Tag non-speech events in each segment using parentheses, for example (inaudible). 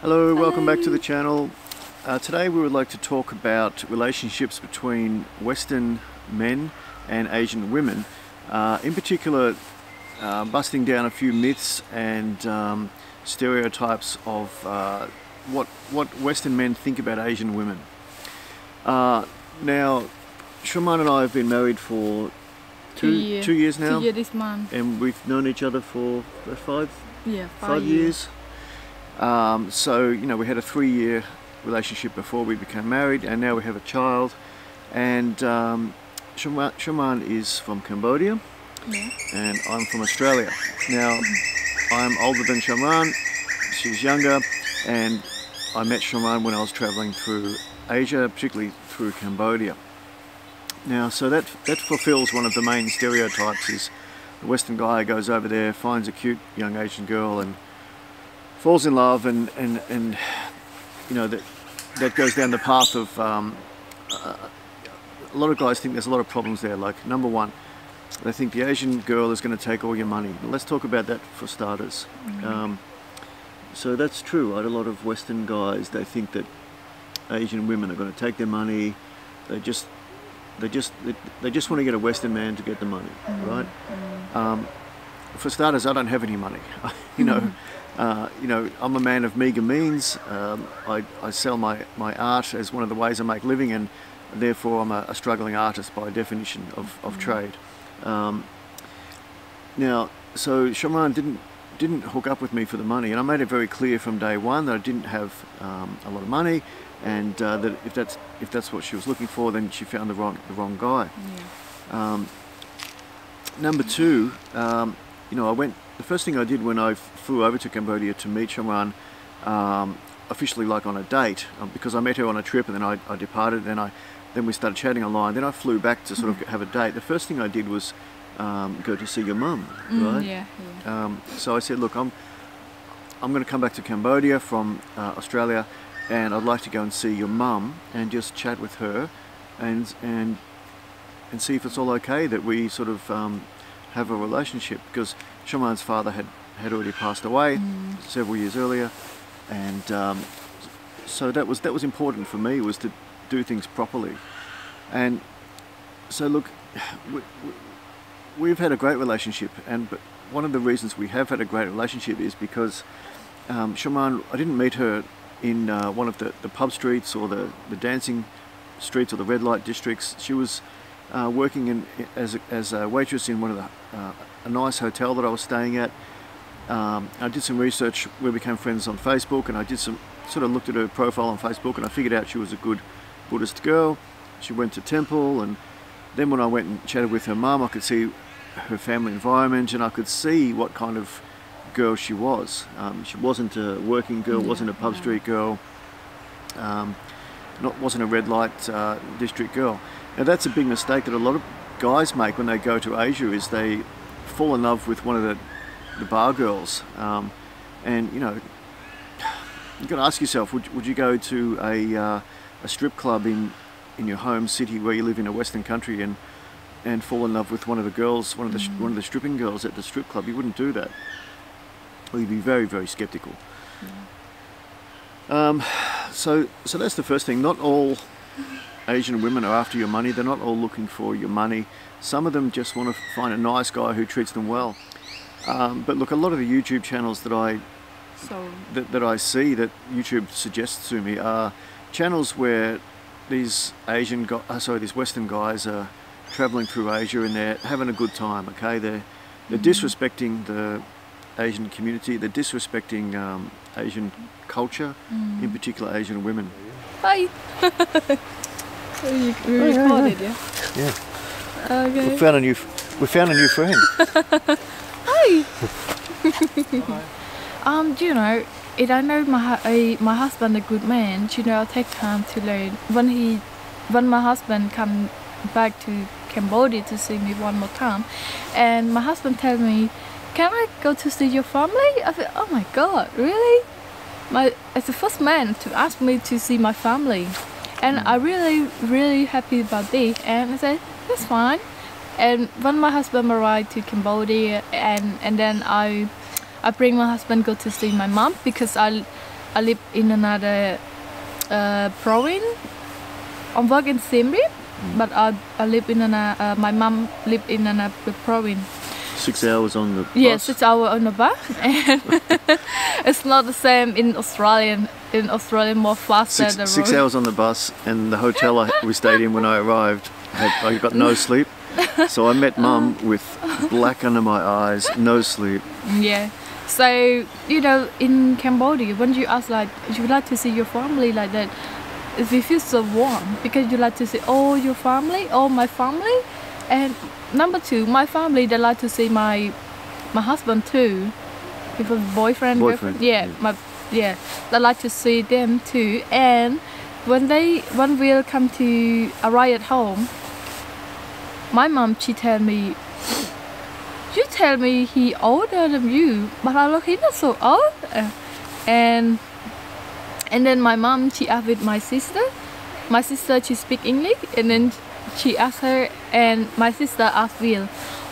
Hello, welcome back to the channel. Uh, today we would like to talk about relationships between Western men and Asian women. Uh, in particular, uh, busting down a few myths and um, stereotypes of uh, what, what Western men think about Asian women. Uh, now, Shulman and I have been married for two, Two year- two years now, Two years this month. and we've known each other for five, Yeah, five, five years. Um, so you know we had a three-year relationship before we became married, and now we have a child. And um, Shuman, Shuman is from Cambodia, Yeah. and I'm from Australia. Now I'm older than Shuman; she's younger, and I met Shuman when I was traveling through Asia, particularly through Cambodia. Now, so that that fulfills one of the main stereotypes: is the Western guy goes over there, finds a cute young Asian girl, and falls in love and, and, and you know that that goes down the path of um, uh, a lot of guys think there's a lot of problems there. Like number one they think the Asian girl is going to take all your money. Let's talk about that for starters. Um, so that's true right? A lot of western guys they think that Asian women are going to take their money. They just they just they, they just want to get a western man to get the money right? Um, for starters I don't have any money (laughs) you know uh, you know, I'm a man of meagre means. Um, I, I sell my, my art as one of the ways I make living, and therefore I'm a, a struggling artist by definition of, of trade. Um, now, so Shaman didn't didn't hook up with me for the money, and I made it very clear from day one that I didn't have um, a lot of money, and uh, that if that's if that's what she was looking for, then she found the wrong the wrong guy. Yeah. Um, number two, um, you know, I went. The first thing I did when I flew over to Cambodia to meet Shamran, um, officially like on a date, um, because I met her on a trip and then I, I departed. Then I, then we started chatting online. Then I flew back to sort of have a date. The first thing I did was um, go to see your mum, Mm, right? yeah, yeah. Um, so I said, look, I'm I'm going to come back to Cambodia from uh, Australia, and I'd like to go and see your mum and just chat with her, and and and see if it's all okay that we sort of um, have a relationship because Shaman's father had had already passed away several years earlier, and um, so that was that was important for me was to do things properly, and so look, we, we, we've had a great relationship, and but one of the reasons we have had a great relationship is because um, Shaman, I didn't meet her in uh, one of the, the pub streets or the, the dancing streets or the red light districts. She was uh, working in as a, as a waitress in one of the uh, a nice hotel that I was staying at. Um, I did some research. We became friends on Facebook, and I did some sort of looked at her profile on Facebook, and I figured out she was a good Buddhist girl. She went to temple, and then when I went and chatted with her mum, I could see her family environment, and I could see what kind of girl she was. Um, she wasn't a working girl, Yeah, wasn't a pub yeah. street girl, um, not wasn't a red light uh, district girl. Now that's a big mistake that a lot of guys make when they go to Asia is they fall in love with one of the, the bar girls, um, and you know you've got to ask yourself: Would, would you go to a uh, a strip club in in your home city where you live in a Western country and and fall in love with one of the girls, one of the Mm. one of the stripping girls at the strip club? You wouldn't do that. Well, you'd be very very skeptical. Um, so so that's the first thing. Not all Asian women are after your money. They're not all looking for your money. Some of them just want to find a nice guy who treats them well. Um, but look, a lot of the YouTube channels that I So that, that I see that YouTube suggests to me are channels where these Asian guys, uh, sorry, these Western guys are traveling through Asia and they're having a good time. Okay, they're they're disrespecting the Asian community. They're disrespecting um, Asian culture, in particular Asian women. hi. (laughs) you recorded, yeah? Yeah, we Okay. found a new we found a new friend. (laughs) Hi. (laughs) um, do you know? If I know my uh, my husband a good man, you know, I'll take time to learn. When he, when my husband come back to Cambodia to see me one more time, and my husband tell me, "Can I go to see your family?" I said, "Oh my God, really?" My as the first man to ask me to see my family, and I really really happy about this. And I said, "That's fine." And when my husband arrived to Cambodia, and and then I, I bring my husband go to see my mom because I, I live in another uh, province. I work in Siem Reap, but I, I live in another. Uh, my mom live in another province. Six hours on the Yes, bus. it's our on the bus, and (laughs) it's not the same in Australian. In Australia, more faster Six, six hours on the bus, and the hotel I, we stayed in when I arrived, had, I got no sleep. (laughs) So I met mum with black under my eyes, no sleep. Yeah. So you know, in Cambodia, when you ask like, you would like to see your family like that, we feel so warm because you like to see all your family, all my family, and number two, my family they like to see my my husband too, people boyfriend, Boyfriend, girlfriend. Yeah, yeah. my yeah, they like to see them too, and when they when we'll come to arrive at home, my mom she tell me you tell me he older than you, but I look he's not so old. And and then my mom she asked with my sister. My sister she speak English, and then she asked her, and my sister asked Will,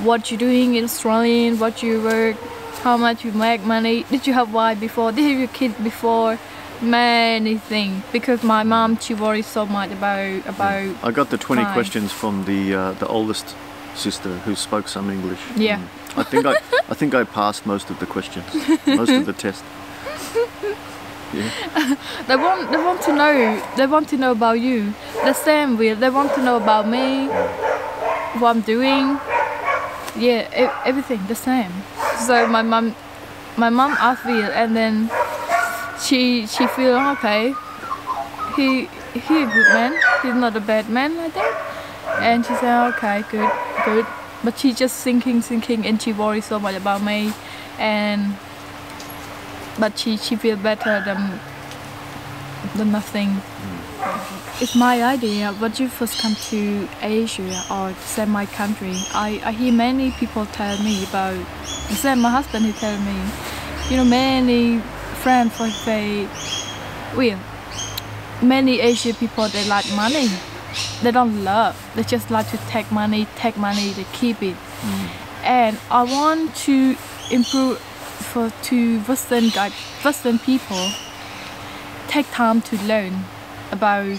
what you doing in Australian? What you work? How much you make money? Did you have wife before? Did you have your kids before? Many things because my mom she worries so much about about I got the 20 Fine. questions from the uh, the oldest sister who spoke some English. Yeah. Mm. I think I I think I passed most of the questions, most of the test. (laughs) Yeah. (laughs) They want they want to know they want to know about you. The same will they want to know about me, what I'm doing. Yeah, e- everything the same. So my mom my mom asked me, and then she she feel okay. He he a good man. He's not a bad man like that. And she said okay good good. But she just thinking thinking and she worries so much about me and but she she feel better than than nothing. It's my idea. When you first come to Asia or say my country, I, I hear many people tell me about. Say my husband, he tell me, you know, many friends like they, well, many Asian people they like money. They don't love. They just like to take money, take money, they keep it. Mm. And I want to improve for to Western guy, Western people take time to learn about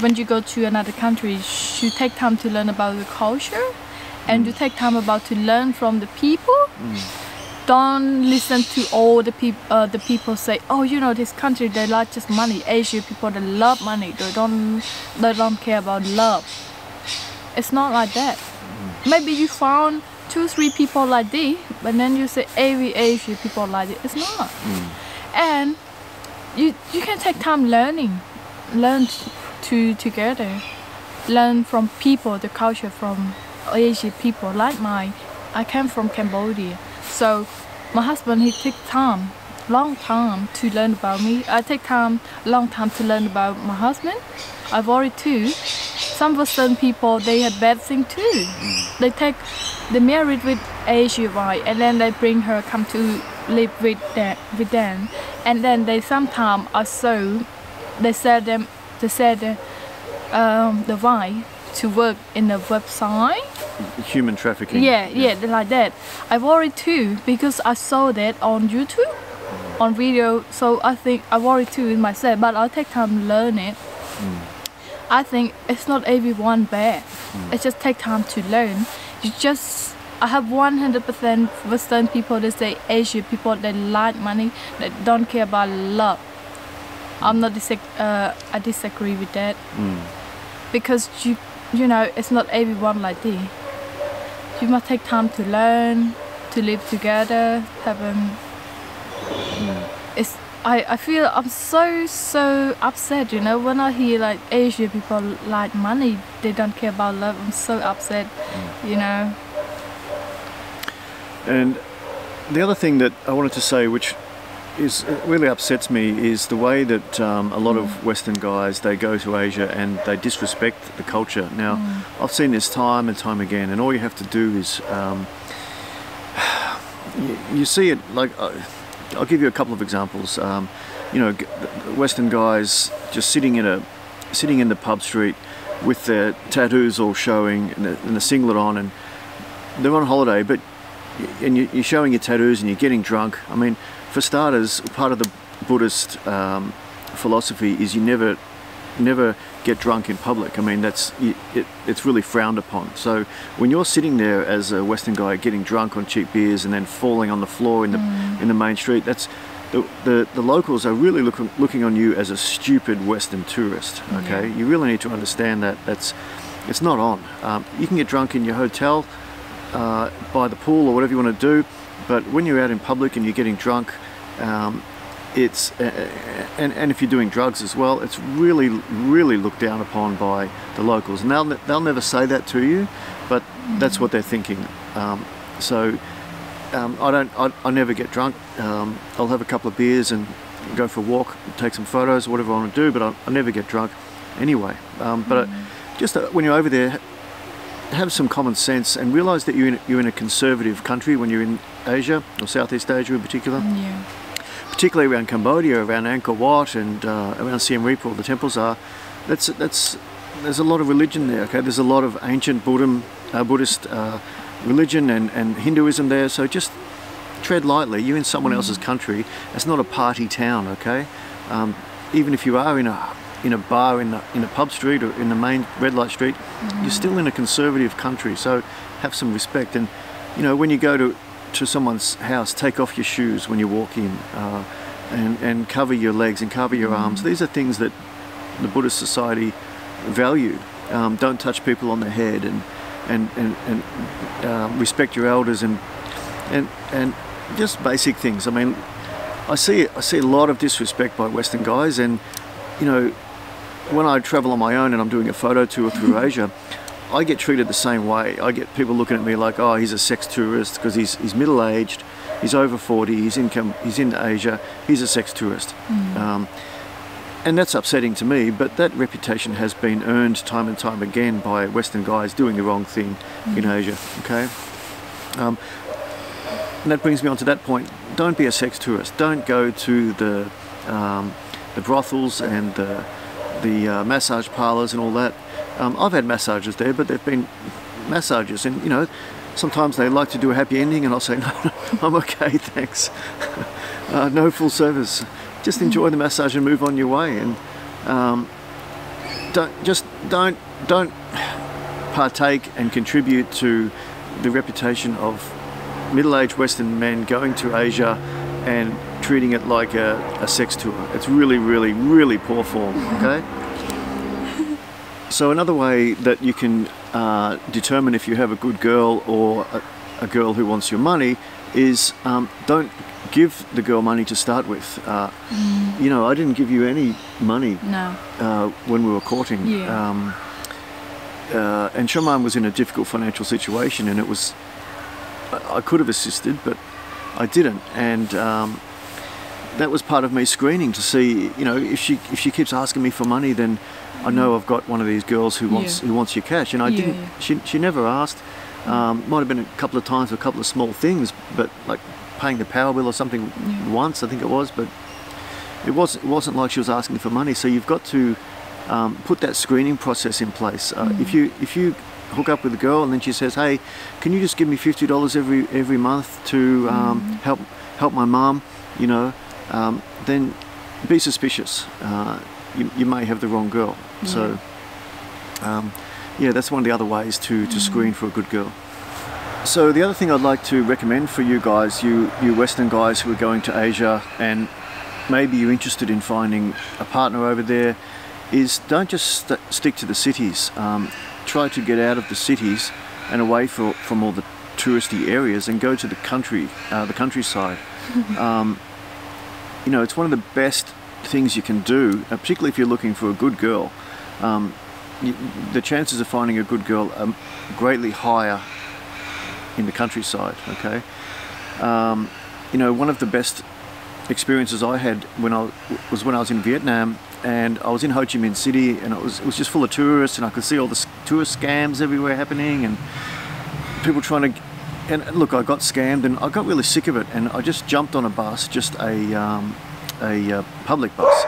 when you go to another country you take time to learn about the culture and you mm. take time about to learn from the people. Mm. Don't listen to all the people uh, the people say oh you know this country they like just money. Asian people they love money. They don't they don't care about love. It's not like that. Mm. Maybe you found two three people like this but then you say every asian people like it. It's not. Mm. And you you can take time learning learn to together. Learn from people the culture from asian people like mine. I came from cambodia. So my husband he take time long time to learn about me. I take time long time to learn about my husband. I worry too. Some western people they had bad thing too. Mm. They take they married with asian wife and then they bring her come to live with them with them and then they sometimes also they sell them they sell the um the wife to work in the website Human trafficking. yeah, yeah, they're like that. I worry too because I saw that on YouTube, mm. on video. So I think I worry too myself, but I'll take time to learn it. Mm. I think it's not everyone bad. Mm. It just take time to learn. You just I have 100% Western people that say Asian people that like money that don't care about love. I'm not disag- uh, I disagree with that Mm. because you you know it's not everyone like this you must take time to learn to live together have um it's I, I feel I'm so so upset you know. When I hear like Asian people like money they don't care about love I'm so upset you know. And the other thing that I wanted to say, which is really upsets me, is the way that um, a lot of Western guys they go to Asia and they disrespect the culture. Now, I've seen this time and time again, and all you have to do is um, (sighs) you, you see it like uh, I'll give you a couple of examples. Um, you know, Western guys just sitting in a sitting in the pub street with their tattoos all showing and a, and a singlet on, and they're on holiday, but and you- you're showing your tattoos and you're getting drunk. I mean, for starters, part of the Buddhist um, philosophy is you never never get drunk in public. I mean, that's it, it, it's really frowned upon. So when you're sitting there as a Western guy getting drunk on cheap beers and then falling on the floor in the in the main street, that's the, the, the locals are really looking looking on you as a stupid Western tourist. Okay, Yeah. you really need to understand that that's it's not on. Um, you can get drunk in your hotel, uh, by the pool or whatever you want to do, but when you're out in public and you're getting drunk, um, it's uh, and, and if you're doing drugs as well, it's really really looked down upon by the locals. And they'll they'll never say that to you, but that's what they're thinking. Um, so um, I don't I, I never get drunk. Um, I'll have a couple of beers and go for a walk, take some photos, whatever I want to do, but I, I never get drunk anyway. Um, but uh, just uh, when you're over there, have some common sense and realize that you're in, you're in a conservative country when you're in Asia or Southeast Asia in particular Yeah. Particularly around Cambodia, around Angkor Wat, and uh, around Siem Reap, where the temples are. That's that's there's a lot of religion there. Okay, there's a lot of ancient Buddhism, uh, Buddhist uh, religion and, and Hinduism there. So just tread lightly. You're in someone else's country. It's not a party town. Okay, um, even if you are in a in a bar in the, in a pub street or in the main red light street, you're still in a conservative country. So have some respect. And you know when you go to to someone's house, take off your shoes when you walk in, uh, and and cover your legs and cover your arms. These are things that the Buddhist society value. Um, don't touch people on the head, and and and, and um, respect your elders, and and and just basic things. I mean, I see I see a lot of disrespect by Western guys, and you know, when I travel on my own and I'm doing a photo tour through (laughs) Asia, I get treated the same way. I get people looking at me like, oh, he's a sex tourist because he's he's middle aged, he's over forty, he's in he's in Asia, he's a sex tourist. Um, and that's upsetting to me, but that reputation has been earned time and time again by Western guys doing the wrong thing in Asia. Okay, um, and that brings me on to that point. Don't be a sex tourist. Don't go to the um, the brothels and the the uh, massage parlors and all that. Um, I've had massages there, but they've been massages, and you know, sometimes they like to do a happy ending, and I'll say, (laughs) no, no I'm okay, thanks. (laughs) uh, no full service. Just enjoy the massage and move on your way, and um, don't just don't don't partake and contribute to the reputation of middle-aged Western men going to Asia and treating it like a, a sex tour. It's really, really, really poor form. Okay. So another way that you can uh, determine if you have a good girl or a, a girl who wants your money is um, don't give the girl money to start with. Uh, You know, I didn't give you any money No. uh, when we were courting. Yeah. Um, uh, and Shaman was in a difficult financial situation, and it was I I could have assisted, but I didn't, and um, that was part of me screening to see, you know, if she if she keeps asking me for money, then I know I've got one of these girls who wants Yeah. who wants your cash, and I Yeah, didn't. yeah. She she never asked. Um, might have been a couple of times for a couple of small things, but like paying the power bill or something once, I think it was, but it was it wasn't like she was asking for money. So you've got to um, put that screening process in place. Uh, If you if you hook up with a girl and then she says, "Hey, can you just give me fifty dollars every every month to um, help help my mom?" You know, um, then be suspicious. Uh, you, you may have the wrong girl. So, um, yeah, that's one of the other ways to to screen for a good girl. So the other thing I'd like to recommend for you guys, you you Western guys who are going to Asia and maybe you're interested in finding a partner over there, is don't just st- stick to the cities. Um, try to get out of the cities and away for, from all the touristy areas and go to the country, uh, the countryside. (laughs) um, you know, it's one of the best things you can do, uh, particularly if you're looking for a good girl. Um, the chances of finding a good girl are greatly higher in the countryside. Okay, um, you know, one of the best experiences I had when I was when I was in Vietnam, and I was in Ho Chi Minh City, and it was it was just full of tourists, and I could see all the tourist scams everywhere happening, and people trying to. And look, I got scammed, and I got really sick of it, and I just jumped on a bus, just a um, a uh, public bus,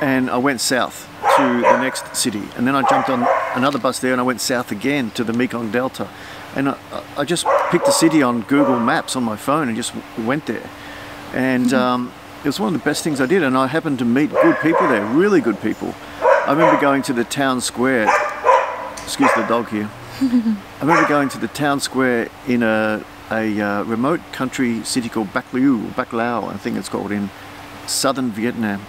and I went south to the next city, and then I jumped on another bus there, and I went south again to the Mekong Delta, and I, I just picked a city on Google Maps on my phone and just went there, and um, it was one of the best things I did, and I happened to meet good people there, really good people. I remember going to the town square. Excuse the dog here. (laughs) I remember going to the town square in a, a uh, remote country city called Bac Lieu, Bac Lao, I think it's called, in southern Vietnam.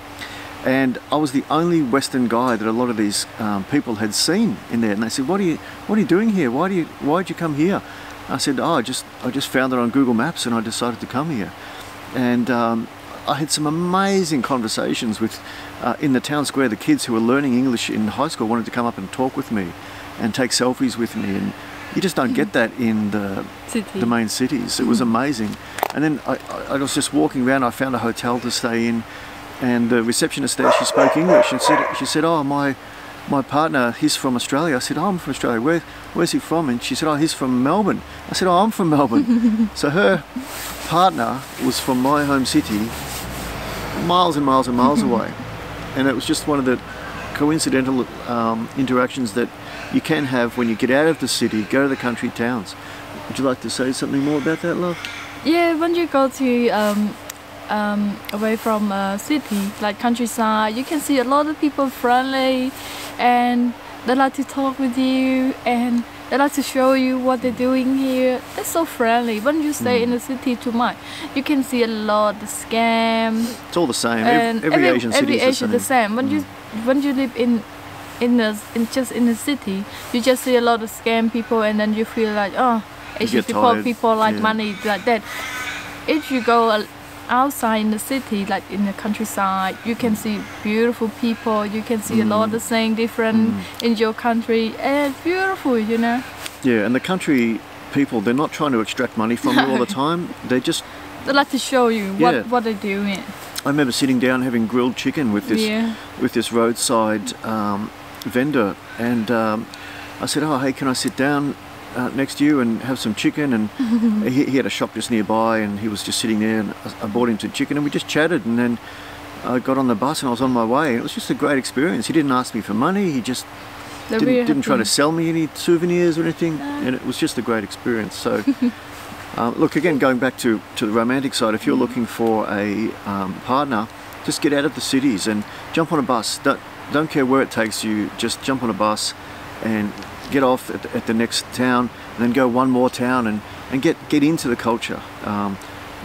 And I was the only Western guy that a lot of these um, people had seen in there. And they said, "What are you, what are you doing here? Why do you, why did you come here?" I said, "Oh, I just, I just found it on Google Maps, and I decided to come here." And um, I had some amazing conversations with, uh, in the town square, the kids who were learning English in high school wanted to come up and talk with me, and take selfies with me, and you just don't get that in the City. the main cities. It was amazing. And then I I was just walking around. I found a hotel to stay in, and the receptionist there she spoke English and said she said, "Oh, my my partner, he's from Australia." I said, "Oh, I'm from Australia. Where where's he from?" And she said, "Oh, he's from Melbourne." I said, "Oh, I'm from Melbourne." (laughs) so her partner was from my home city, miles and miles and miles (laughs) away, and it was just one of the coincidental um, interactions that you can have when you get out of the city, go to the country towns. Would you like to say something more about that, love? Yeah, when you go to um, um, away from a city like countryside, you can see a lot of people friendly, and they like to talk with you, and they like to show you what they're doing here. They're so friendly. When you stay in the city too much, you can see a lot of scam It's all the same. And every, Asian city every is Asian the same. When you when you live in in the in just in the city, you just see a lot of scam people, and then you feel like oh, Asian people tired, people like yeah. money like that. If you go outside in the city, like in the countryside, you can see beautiful people. You can see a Mm. lot of the things different in your country, and it's beautiful, you know. Yeah, and the country people, they're not trying to extract money from you all the (laughs) time. They just. They like to show you what Yeah. what they're doing. I remember sitting down having grilled chicken with this Yeah. with this roadside um, vendor, and um, I said, "Oh, hey, can I sit down uh, next to you and have some chicken?" And (laughs) he, he had a shop just nearby, and he was just sitting there, and I, I bought him some chicken, and we just chatted, and then. I got on the bus and I was on my way. It was just a great experience. He didn't ask me for money. He just They're didn't, didn't try to sell me any souvenirs or anything, and it was just a great experience. So, (laughs) uh, look again, going back to, to the romantic side, if you're looking for a um, partner, just get out of the cities and jump on a bus. Don't, don't care where it takes you, just jump on a bus and get off at, at the next town, and then go one more town and, and get, get into the culture. Um,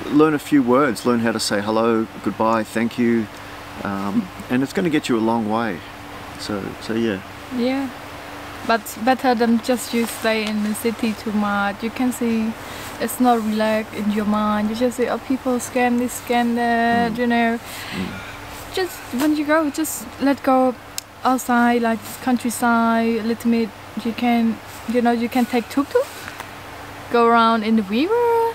learn a few words, learn how to say hello, goodbye, thank you, um, and it's going to get you a long way. So, so yeah. Yeah, but better than just you stay in the city too much. You can see it's not relaxed in your mind. You just see oh people scan this, scan that, you know. Just when you go, just let go outside, like countryside, a little bit. You can, you know, you can take tuk tuk, go around in the river,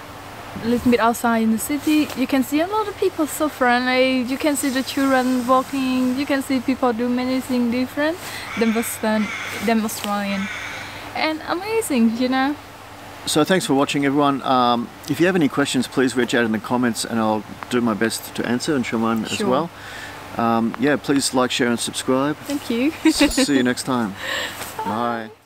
a little bit outside in the city. You can see a lot of people so friendly. You can see the children walking. You can see people do many things different than Western, than Australian, and amazing, you know. So thanks for watching everyone. Um, if you have any questions, please reach out in the comments and I'll do my best to answer and Shaman as well. Um, yeah, please like, share and subscribe. Thank you. See you next time. (laughs) Bye.